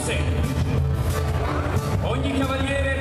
sé. Ogni cavaliere